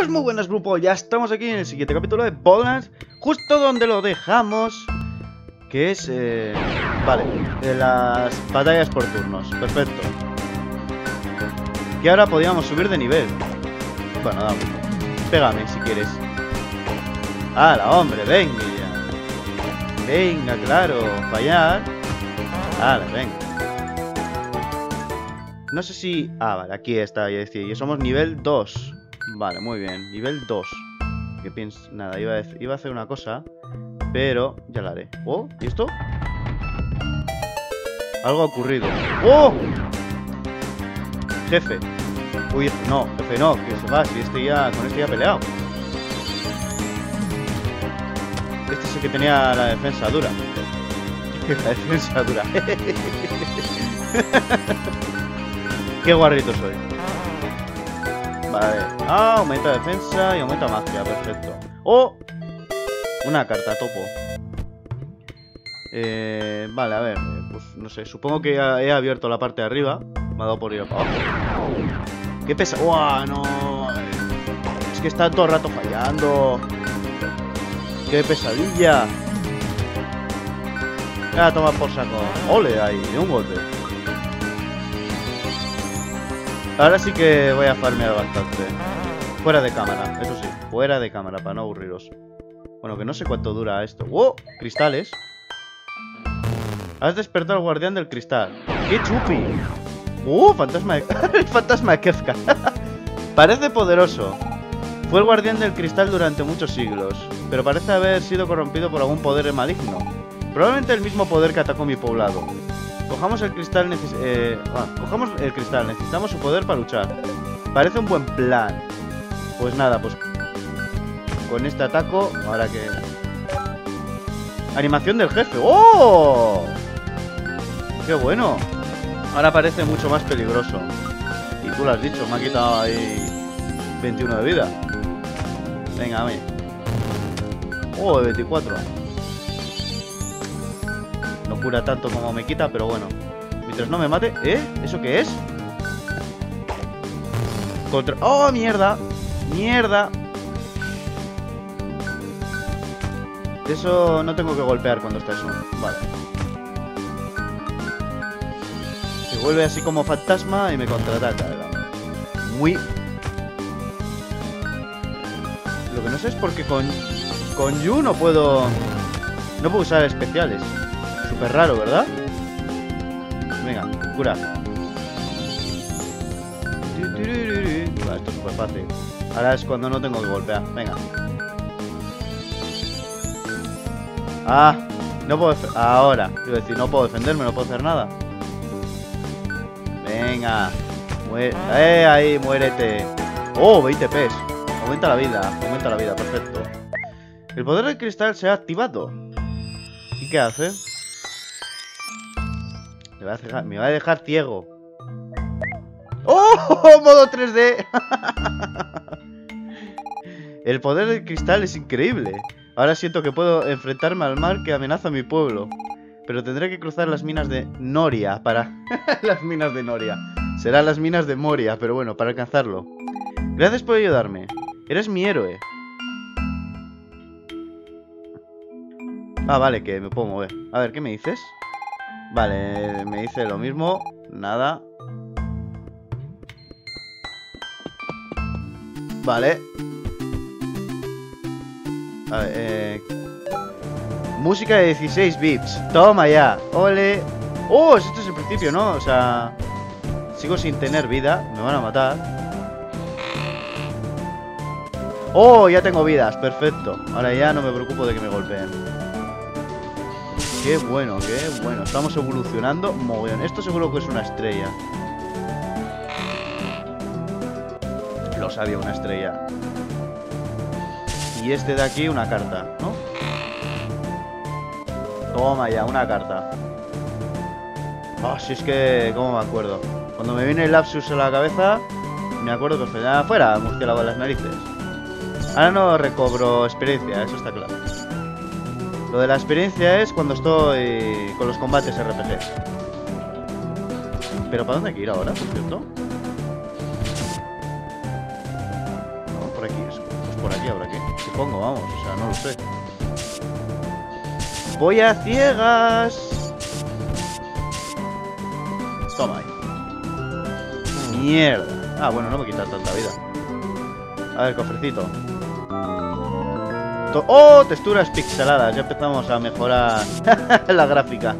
Pues muy buenas grupo, ya estamos aquí en el siguiente capítulo de Podlands Justo donde lo dejamos Que es... Eh, vale, las batallas por turnos, perfecto. Y ahora podíamos subir de nivel. Bueno, dame Pégame si quieres. ¡Hala, hombre! ¡Venga ya! Venga, claro, fallar. ¡Hala, venga! No sé si... Ah, vale, aquí está, ya decía, y somos nivel 2 Vale, muy bien. Nivel 2. ¿Qué piensas? Nada, iba a, iba a hacer una cosa, pero ya la haré. ¿Oh? ¿Y esto? Algo ha ocurrido. ¡Oh! Jefe. Uy, no, jefe no, que se va, si este ya, con este ya ha peleado. Este es el que tenía la defensa dura. la defensa dura. Qué guarrito soy. Vale. Ah, aumenta defensa y aumenta magia. Perfecto. ¡Oh! Una carta topo. Eh, vale, a ver. Pues no sé. Supongo que he abierto la parte de arriba. Me ha dado por ir abajo. ¡Qué pesa! ¡Uah! No. Es que está todo el rato fallando. ¡Qué pesadilla! Ya, toma por saco. ¡Ole! Ahí, un golpe. Ahora sí que voy a farmear bastante. Fuera de cámara, eso sí. Fuera de cámara, para no aburriros. Bueno, que no sé cuánto dura esto. ¡Oh! Cristales. Has despertado al guardián del cristal. ¡Qué chupi! ¡Uh! Fantasma de... el fantasma de Kefka. parece poderoso. Fue el guardián del cristal durante muchos siglos, pero parece haber sido corrompido por algún poder maligno. Probablemente el mismo poder que atacó mi poblado. Cojamos el cristal, eh, ah, cojamos el cristal, necesitamos su poder para luchar. Parece un buen plan. Pues nada, pues con este ataco, ahora que... Animación del jefe. ¡Oh! ¡Qué bueno! Ahora parece mucho más peligroso. Y tú lo has dicho, me ha quitado ahí 21 de vida. Venga, a mí. Oh, 24 cura tanto como me quita, pero bueno. Mientras no me mate... ¿Eh? ¿Eso qué es? Contra... ¡Oh, mierda! ¡Mierda! Eso no tengo que golpear cuando está eso. Vale. Se vuelve así como fantasma y me contraataca. Muy... Lo que no sé es porque con... Con Yu no puedo... No puedo usar especiales. Súper raro, ¿verdad? Venga, cura. esto es súper fácil. Ahora es cuando no tengo que golpear. Venga. Ah, no puedo... Ahora. Quiero decir, no puedo defenderme, no puedo hacer nada. Venga. Eh, ahí, muérete. Oh, 20 pes. Aumenta la vida, aumenta la vida, perfecto. El poder del cristal se ha activado. ¿Y qué hace? Me va a dejar, me va a dejar ciego. ¡Oh! ¡Modo 3D! El poder del cristal es increíble. Ahora siento que puedo enfrentarme al mar que amenaza a mi pueblo. Pero tendré que cruzar las minas de Noria para... las minas de Noria. Serán las minas de Moria, pero bueno, para alcanzarlo. Gracias por ayudarme. Eres mi héroe. Ah, vale, que me puedo mover. A ver, ¿qué me dices? Vale, me dice lo mismo. Nada. Vale. A ver, eh... Música de 16 bits. Toma ya. Ole. Oh, esto es el principio, ¿no? O sea... Sigo sin tener vida. Me van a matar. Oh, ya tengo vidas. Perfecto. Ahora ya no me preocupo de que me golpeen. Qué bueno, qué bueno. Estamos evolucionando mogollón. Esto seguro que es una estrella. Lo sabía, una estrella. Y este de aquí, una carta, ¿no? Toma ya, una carta. Ah, si es que... ¿Cómo me acuerdo? Cuando me viene el lapsus a la cabeza, me acuerdo que ya fuera murciélago de las narices. Ahora no recobro experiencia, eso está claro. Lo de la experiencia es cuando estoy con los combates RPG. Pero ¿para dónde hay que ir ahora, por cierto? por aquí. Pues por aquí habrá que. Supongo, vamos. O sea, no lo sé. Voy a ciegas. Toma ahí. Mierda. Ah, bueno, no me quitar tanta vida. A ver, cofrecito. ¡Oh! Texturas pixeladas. Ya empezamos a mejorar la gráfica.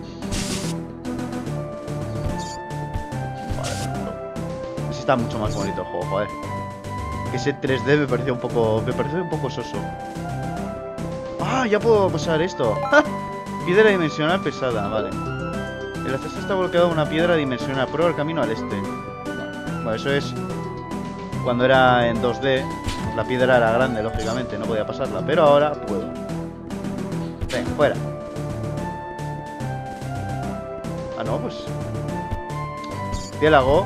Vale, está mucho más bonito el juego, joder. Ese 3D me pareció un poco. Me pareció un poco soso. ¡Ah! Ya puedo pasar esto. piedra dimensional pesada, vale. El acceso está bloqueado en una piedra dimensional. Prueba el camino al este. Bueno, eso es. Cuando era en 2D, la piedra era grande, lógicamente, no podía pasarla. Pero ahora puedo. Ven, fuera. Ah, no, pues... Ciélago,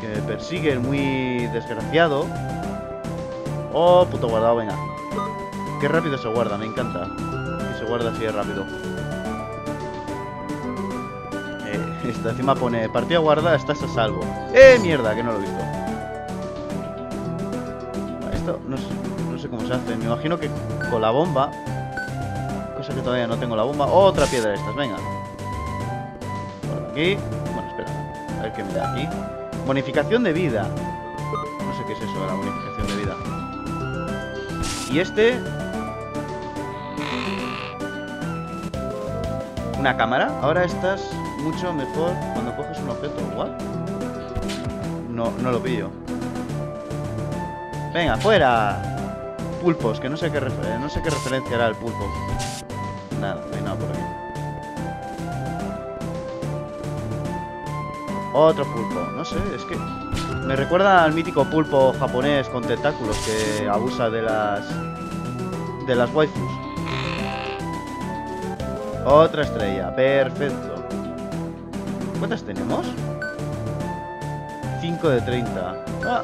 que me persigue el muy desgraciado. Oh, puto guardado, venga. Qué rápido se guarda, me encanta. Que se guarda así de rápido. Eh, esta encima pone partida guardada, estás a salvo. ¡Eh, mierda! Que no lo he visto. Me imagino que con la bomba. Cosa que todavía no tengo la bomba. Otra piedra de estas, venga. Aquí. Bueno, espera. A ver qué me da aquí. Bonificación de vida. No sé qué es eso de la bonificación de vida. Y este... Una cámara. Ahora estás mucho mejor cuando coges un objeto. ¿What? No, no lo pillo. Venga, fuera. Pulpos, que no sé qué, no sé qué referencia era el pulpo. Nada, no hay nada por aquí. Otro pulpo. No sé, es que... Me recuerda al mítico pulpo japonés con tentáculos que abusa de las... De las waifus. Otra estrella. Perfecto. ¿Cuántas tenemos? 5 de 30. Ah,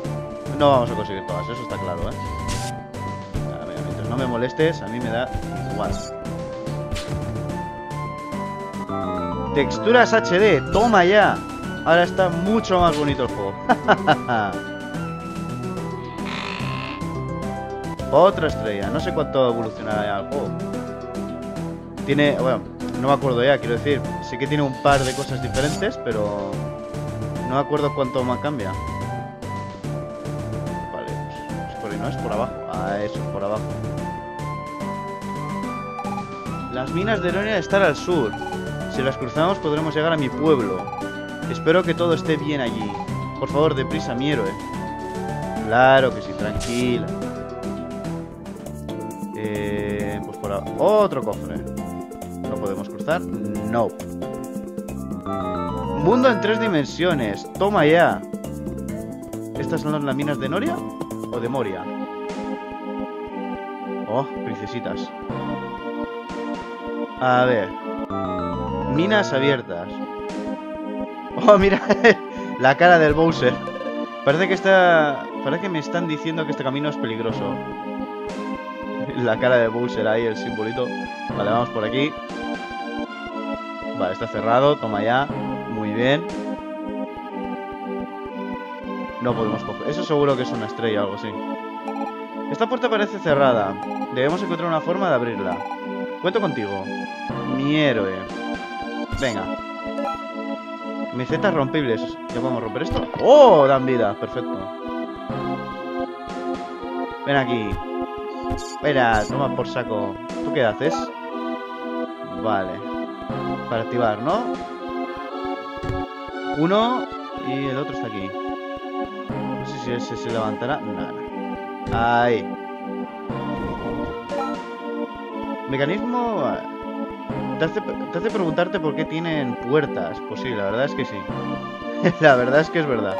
no vamos a conseguir todas, eso está claro, ¿eh? No me molestes, a mí me da igual. Texturas HD, toma ya. Ahora está mucho más bonito el juego. Otra estrella. No sé cuánto evolucionará el juego. Tiene, bueno, no me acuerdo ya, quiero decir. Sí que tiene un par de cosas diferentes, pero no me acuerdo cuánto más cambia. Vale, pues, por ahí no es por abajo. Ah, eso es por abajo. Las minas de Eronia están al sur. Si las cruzamos podremos llegar a mi pueblo. Espero que todo esté bien allí. Por favor, deprisa, mi héroe. Claro que sí, tranquila. Eh, pues por ahora. Otro cofre. ¿No podemos cruzar? No. Mundo en tres dimensiones. Toma ya. ¿Estas son las minas de Noria? ¿O de Moria? Oh, princesitas. A ver. Minas abiertas. Oh, mira. la cara del Bowser. Parece que está... Parece que me están diciendo que este camino es peligroso. la cara de Bowser ahí, el simbolito. Vale, vamos por aquí. Vale, está cerrado. Toma ya. Muy bien. No podemos coger. Eso seguro que es una estrella o algo así. Esta puerta parece cerrada. Debemos encontrar una forma de abrirla. Cuento contigo. Mi héroe. Venga. Mesetas rompibles. ¿Ya podemos romper esto? ¡Oh! Dan vida. Perfecto. Ven aquí. Espera, toma por saco. ¿Tú qué haces? Vale. Para activar, ¿no? Uno y el otro está aquí. No sé si ese se levantará. Nada. Ahí. Mecanismo... Te hace, te hace, preguntarte por qué tienen puertas. Pues sí, la verdad es que sí. la verdad es que es verdad.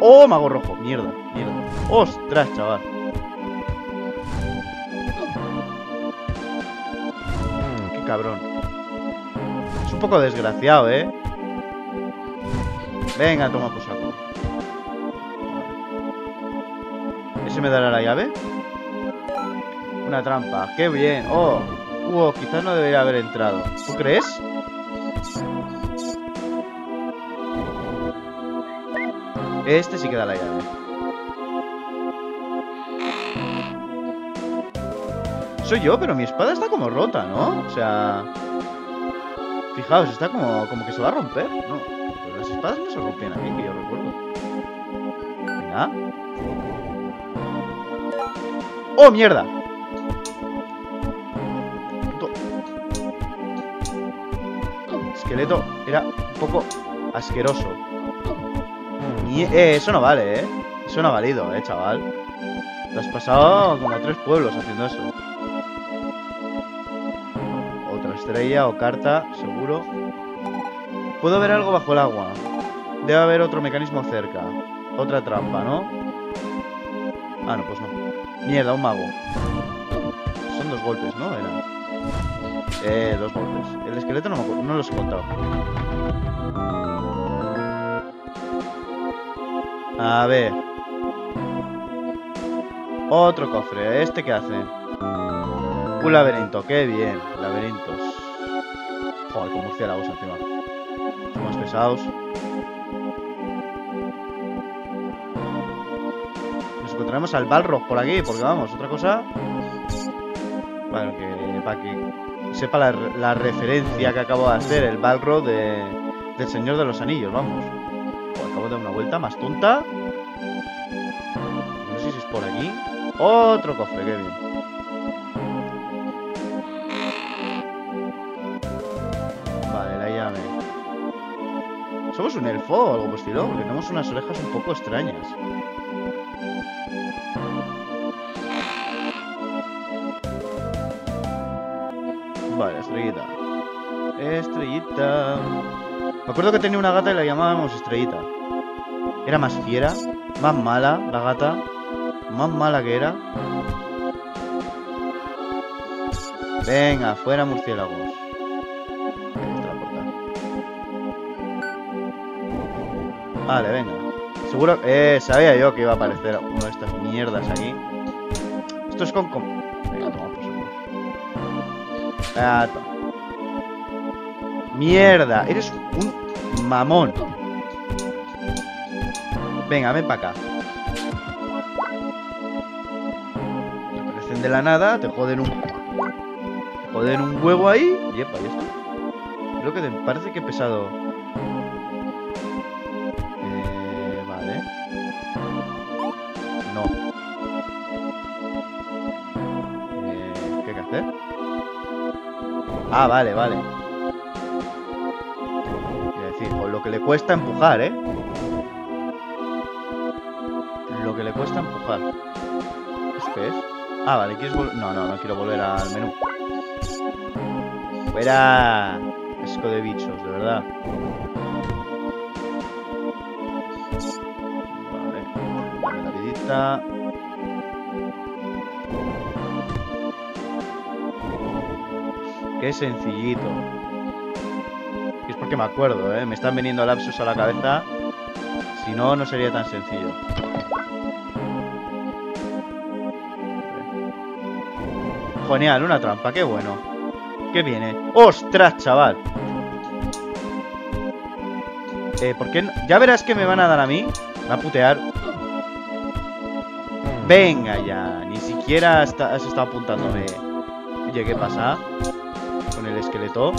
¡Oh, mago rojo! Mierda, mierda. ¡Ostras, chaval! ¡Qué cabrón! Es un poco desgraciado, ¿eh? Venga, toma por saco. ¿Ese me dará la llave? Una trampa. ¡Qué bien! ¡Oh! Quizás no debería haber entrado. ¿Tú crees? Este sí que da la llave. soy yo, pero mi espada está como rota, ¿no? O sea... Fijaos, está como, como que se va a romper. No, pero las espadas no se rompían aquí, que yo recuerdo. Venga. ¡Oh, mierda! Esqueleto era un poco asqueroso. Mie- eh, eso no vale, ¿eh? Eso no ha valido, ¿eh, chaval? Te has pasado como tres pueblos haciendo eso. Otra estrella o carta, seguro. Puedo ver algo bajo el agua. Debe haber otro mecanismo cerca. Otra trampa, ¿no? Ah, no, pues no. Mierda, un mago. Son dos golpes, ¿no? Eran. Eh, dos golpes. El esqueleto no, me no los he contado. A ver. Otro cofre. ¿Este qué hace? Un laberinto. Qué bien. Laberintos. Joder, con murciélagos encima. Más pesados. Nos encontraremos al Balrog por aquí, porque vamos, otra cosa. Bueno, que para que sepa la, referencia que acabo de hacer, el Balrog de, del Señor de los Anillos, vamos. Joder, acabo de dar una vuelta más tonta. No sé si es por aquí. Otro cofre, qué bien. Vale, la llave. ¿Somos un elfo o algo por? Porque tenemos unas orejas un poco extrañas. Estrellita. Estrellita. Me acuerdo que tenía una gata y la llamábamos estrellita. Era más fiera, más mala la gata. Más mala que era. Venga, fuera murciélagos. Vale, venga. Seguro... Eh, sabía yo que iba a aparecer una de estas mierdas aquí. Esto es con... con... Mierda, eres un mamón. Venga, ven para acá. Te aparecen de la nada, te joden un... Te joden un huevo ahí y epa, ya está. Creo que te parece que he pesado... Ah, vale, vale. Quiero decir, con lo que le cuesta empujar, ¿eh? Lo que le cuesta empujar. ¿Esto qué es? Ah, vale, ¿quieres volver? No, no, no quiero volver al menú. Fuera. Asco de bichos, de verdad. Vale. La. Qué sencillito. Es porque me acuerdo, ¿eh? Me están viniendo lapsos a la cabeza. Si no, no sería tan sencillo. Genial, una trampa, qué bueno. ¿Qué viene? ¡Ostras, chaval! Eh, ¿por qué no? Ya verás que me van a dar a mí. Va a putear. Venga ya. Ni siquiera has estado apuntándome. Oye, ¿qué pasa? Con el esqueleto.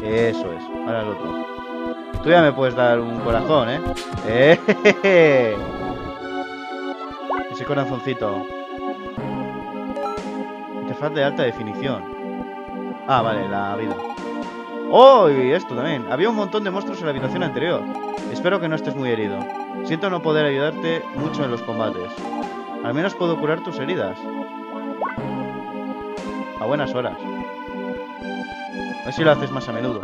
Eso es. Ahora el otro. Tú ya me puedes dar un corazón, ¿eh? ¡Eh! Ese corazoncito. Interfaz de alta definición. Ah, vale, la vida. ¡Oh! Y esto también. Había un montón de monstruos en la habitación anterior. Espero que no estés muy herido. Siento no poder ayudarte mucho en los combates. Al menos puedo curar tus heridas. A buenas horas. A ver si lo haces más a menudo.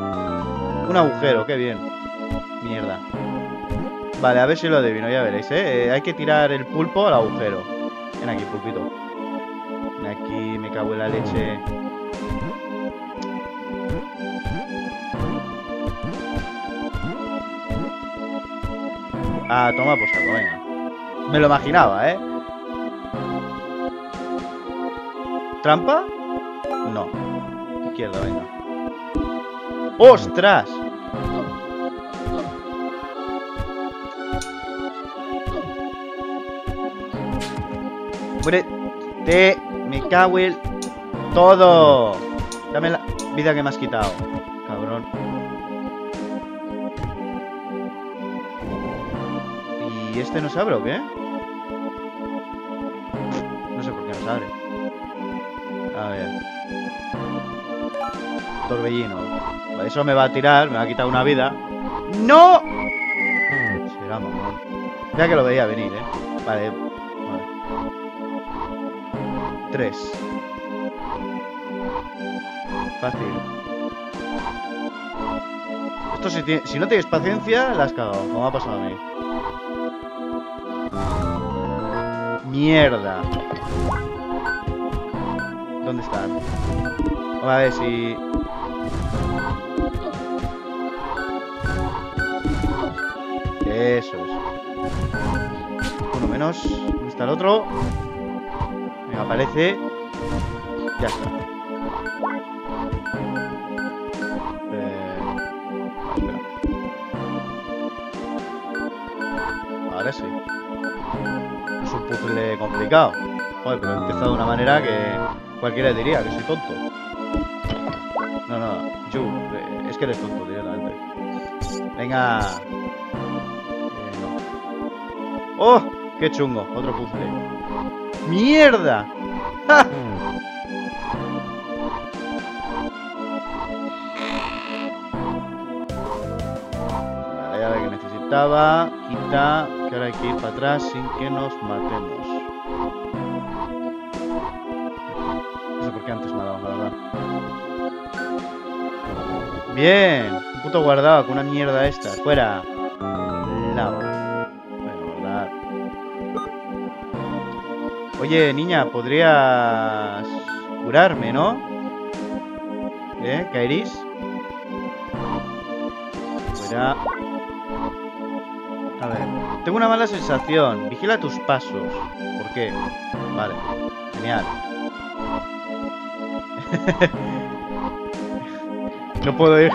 Un agujero, qué bien. Mierda. Vale, a ver si lo adivino, ya veréis, ¿eh? Eh, Hay que tirar el pulpo al agujero. Ven aquí, pulpito. Ven aquí, me cago en la leche. Ah, toma por saco, venga. Me lo imaginaba, ¿eh? ¿Trampa? No. Izquierda, venga. ¡Ostras! Hombre, Te... Me cago en... Todo. Dame la vida que me has quitado. Cabrón. ¿Y este no se abre o qué? No sé por qué no se abre. A ver. Torbellino. Eso me va a tirar, me va a quitar una vida. ¡No! Será. Ya que lo veía venir, ¿eh? Vale. vale. Tres. Fácil. Esto si, si no tienes paciencia, la has cagado, como ha pasado a mí. Mierda. ¿Dónde están? A ver si... Eso es. Uno menos. ¿Dónde está el otro? Me aparece. Ya está. Eh. Ahora sí. Es un puzzle complicado. Joder, pero he empezado de una manera que cualquiera diría que soy tonto. No, no, Yu, eh, es que eres tonto directamente. Venga. ¡Oh! ¡Qué chungo! Otro puzzle. ¡Mierda! ¡Ja! Vale, llave que necesitaba. Quita. Que ahora hay que ir para atrás sin que nos matemos. No sé por qué antes me ha dado, la verdad. Bien. Un puto guardado con una mierda esta. Fuera. Lava. Oye, niña, ¿podrías curarme, no? ¿Eh? ¿Kairis? Fuera. A ver. Tengo una mala sensación. Vigila tus pasos. ¿Por qué? Vale. Genial. no puedo ir.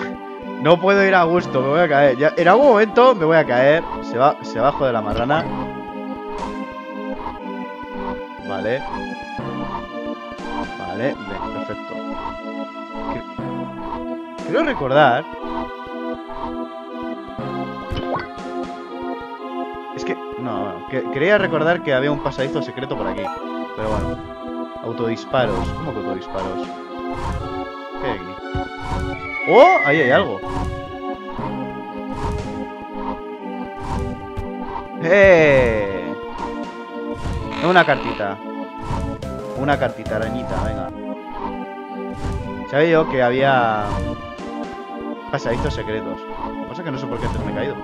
No puedo ir a gusto, me voy a caer. En algún momento me voy a caer. Se va, se va a joder la marrana. Vale. Vale, bien, perfecto. Creo recordar. Es que. No, no, que, creía recordar que había un pasadizo secreto por aquí. Pero bueno. Autodisparos. ¿Cómo que autodisparos? ¿Qué hay aquí? ¡Oh! Ahí hay algo. ¡Eh! Una cartita. Una cartita, arañita, venga. Sabía yo que había pasadizos secretos. Pasa que no sé por qué antes me he caído.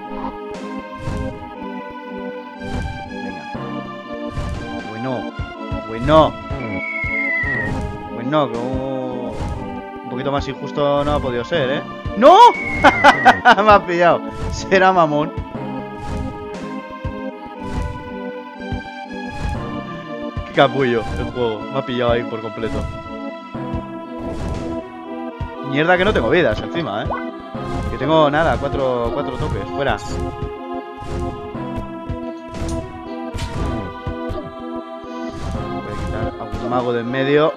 Venga. Bueno. Bueno. Bueno, un... un poquito más injusto no ha podido ser, ¿eh? ¡No! me ha pillado. Será mamón. Capullo el juego. Me ha pillado ahí por completo. Mierda que no tengo vidas encima, ¿eh? Que tengo nada, cuatro, cuatro toques. Fuera. Voy a quitar a un mago de en medio.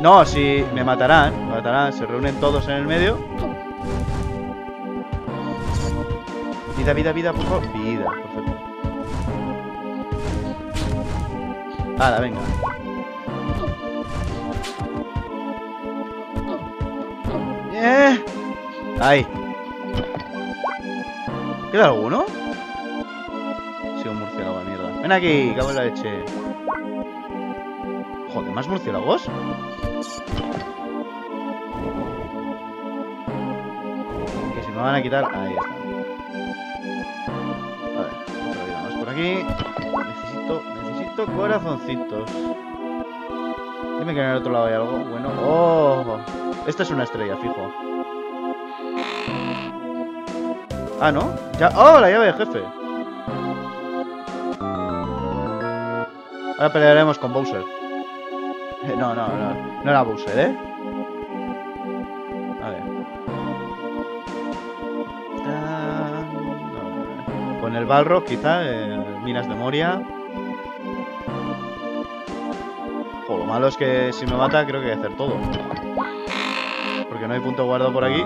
No, si me matarán, me matarán, se reúnen todos en el medio. Vida, vida, vida, por favor. Vida, perfecto. Hala, venga. Eh. Ahí. ¿Queda alguno? Sí, un murciélago de mierda. Ven aquí, cago en la leche. Joder, ¿más murciélagos? Que se me van a quitar... Ahí está. A ver, otra vida más por aquí. Corazoncitos. Dime que en el otro lado hay algo. Bueno, oh. Esta es una estrella, fijo. Ah, ¿no? Ya. ¡Oh, la llave de jefe! Ahora pelearemos con Bowser. Eh, No, no, no. No era Bowser, ¿eh? A ver. Con el Balrog, quizá. minas de Moria. Lo malo es que si me mata creo que voy a hacer todo. Porque no hay punto guardado por aquí.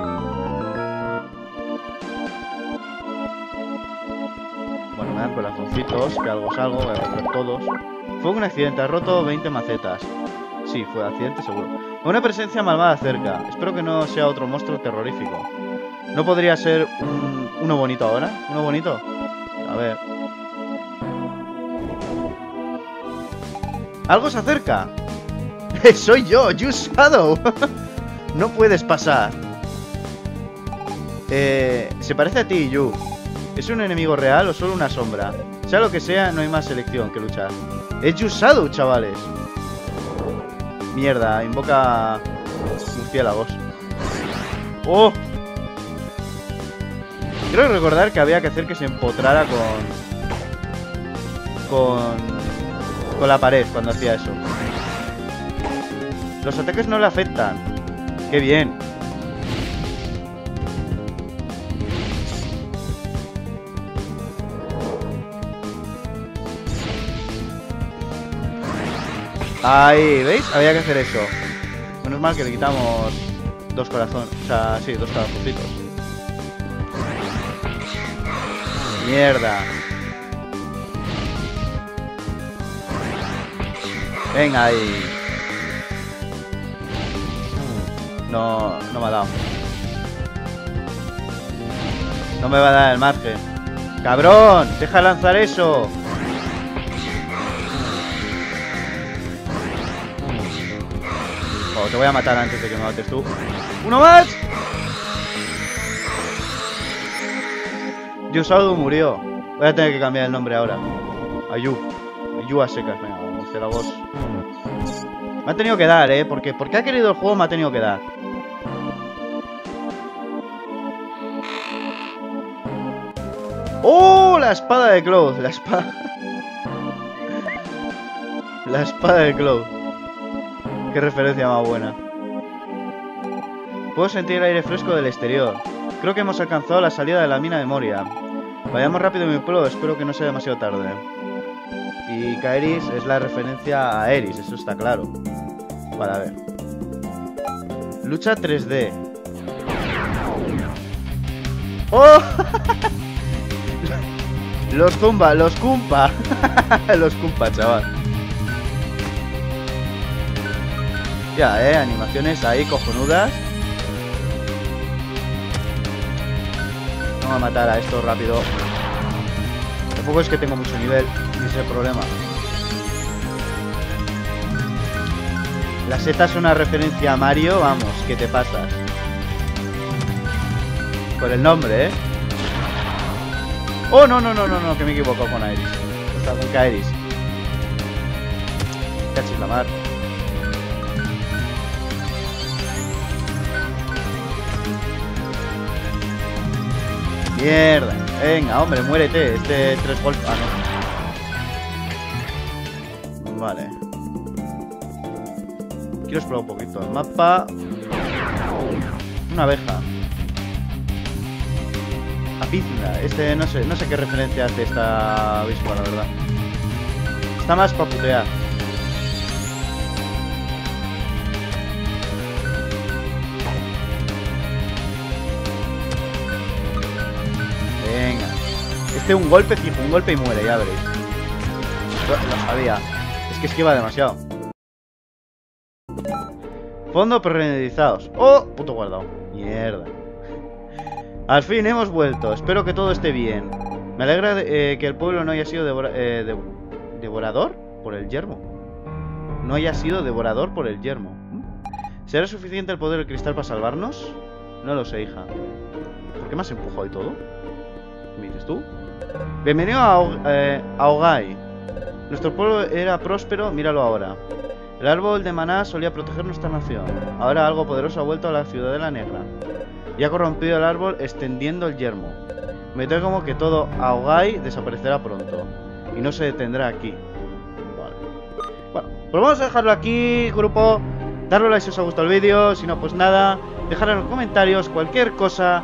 Bueno, me dan corazoncitos, que algo salgo, voy a hacer todos. Fue un accidente, ha roto 20 macetas. Sí, fue accidente seguro. Una presencia malvada cerca. Espero que no sea otro monstruo terrorífico. ¿No podría ser un- uno bonito ahora? ¿Uno bonito? A ver. ¡Algo se acerca! ¡Soy yo! ¡You Shadow! no puedes pasar. Eh, se parece a ti, Yu. ¿Es un enemigo real o solo una sombra? Sea lo que sea, no hay más selección que luchar. Es Yu Shadow, chavales. Mierda, invoca murciélagos. ¡Oh! Quiero recordar que había que hacer que se empotrara con... Con... Con la pared cuando hacía eso. Los ataques no le afectan. ¡Qué bien! Ahí, ¿veis? Había que hacer eso. Menos mal que le quitamos dos corazones. O sea, sí, dos corazoncitos. Mierda. Venga ahí. No, no me ha dado. No me va a dar el margen. ¡Cabrón! ¡Deja lanzar eso! Oh, te voy a matar antes de que me mates tú. ¡Uno más! Yusaudu murió. Voy a tener que cambiar el nombre ahora. Ayu. Ayu a secas. Venga, la voz. Me ha tenido que dar, ¿eh? Porque, porque ha querido el juego, me ha tenido que dar. ¡Oh! La espada de Cloud. La espada... La espada de Cloud. Qué referencia más buena. Puedo sentir el aire fresco del exterior. Creo que hemos alcanzado la salida de la mina de Moria. Vayamos rápido mi pueblo, espero que no sea demasiado tarde. Y Kaeris es la referencia a Eris, eso está claro. Vale, a ver. Lucha 3D. ¡Oh! Los Zumba, los Kumpa. los Kumpa, chaval. Ya, eh, animaciones ahí cojonudas. Vamos a matar a esto rápido. Tampoco es que tengo mucho nivel, ese es el problema. La seta es una referencia a Mario, vamos, ¿qué te pasas? Por el nombre, ¿eh? Oh, no, no, no, no, no, que me he equivocado con Iris. O sea, con Kairis. Cachis la mar. Mierda. Venga, hombre, muérete. Este tres golpes. Ah, no. Quiero explorar un poquito el mapa. Una abeja. Apizna. Este no sé, no sé qué referencia hace esta avispa, la verdad. Está más para putear. Venga. Este un golpe fijo, un golpe y muere, ya veréis. Lo, lo sabía. Es que esquiva demasiado. Fondo prerenderizados. ¡Oh! Puto guardado. Mierda. Al fin hemos vuelto. Espero que todo esté bien. Me alegra eh, que el pueblo no haya sido devora- eh, de- devorador por el yermo. No haya sido devorador por el yermo. ¿Será suficiente el poder del cristal para salvarnos? No lo sé, hija. ¿Por qué me has empujado y todo? ¿Qué me dices tú? Bienvenido a, eh, a Ogai. Nuestro pueblo era próspero, míralo ahora. El árbol de maná solía proteger nuestra nación. Ahora algo poderoso ha vuelto a la ciudadela negra. Y ha corrompido el árbol extendiendo el yermo. Me temo que todo Aogai desaparecerá pronto. Y no se detendrá aquí. Vale. Bueno, pues vamos a dejarlo aquí, grupo. Darle like si os ha gustado el vídeo. Si no, pues nada. Dejar en los comentarios cualquier cosa.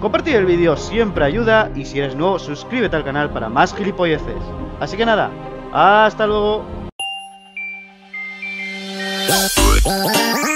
Compartir el vídeo siempre ayuda. Y si eres nuevo, suscríbete al canal para más gilipolleces. Así que nada, hasta luego. Oh,